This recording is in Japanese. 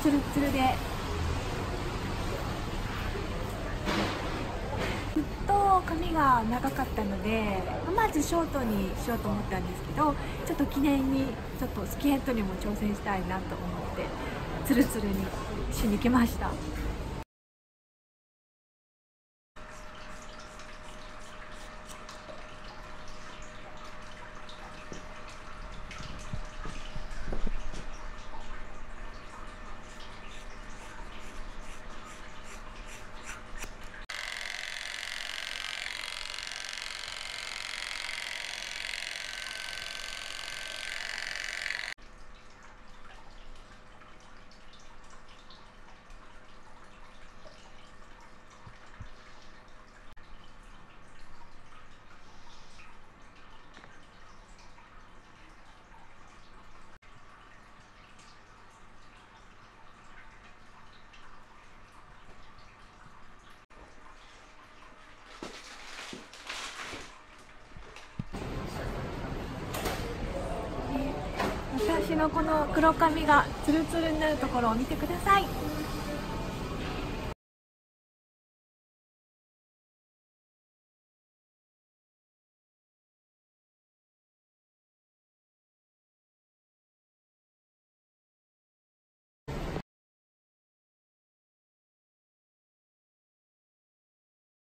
ツルツルで。ずっと髪が長かったのでまずショートにしようと思ったんですけどちょっと記念にちょっとスキンヘッドにも挑戦したいなと思ってツルツルにしに来ました。私のこの黒髪がツルツルになるところを見てください。